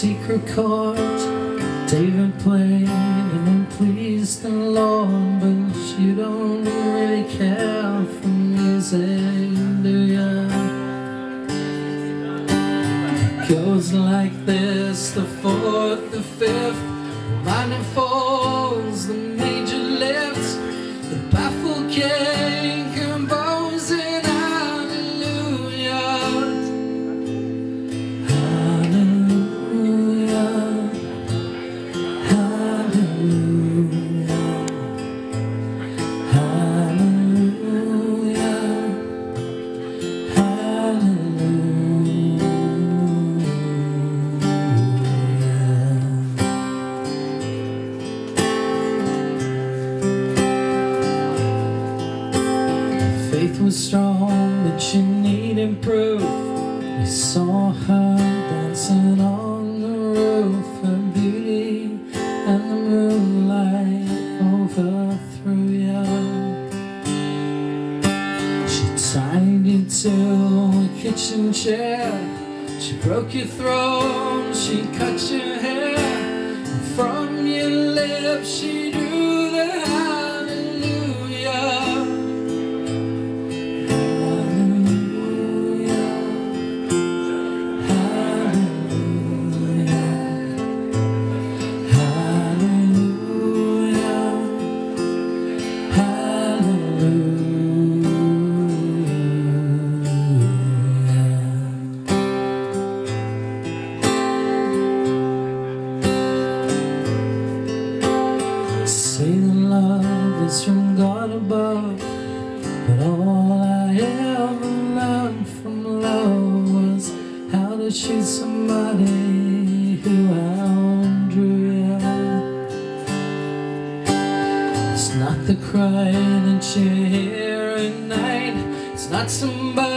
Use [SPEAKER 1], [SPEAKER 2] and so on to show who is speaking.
[SPEAKER 1] court David played and it pleased the Lord But you don't really care for music, do ya? Goes like this, the fourth, the fifth Minor falls, the major Was strong, but she needed proof. We saw her dancing on the roof, her beauty and the moonlight overthrew you. She tied you to a kitchen chair. She broke your throat, she cut your hair. And from your lips, she drew from God above but all I ever learned from love was how to shoot somebody who outdrew. It's not the crying that you hear at night. It's not somebody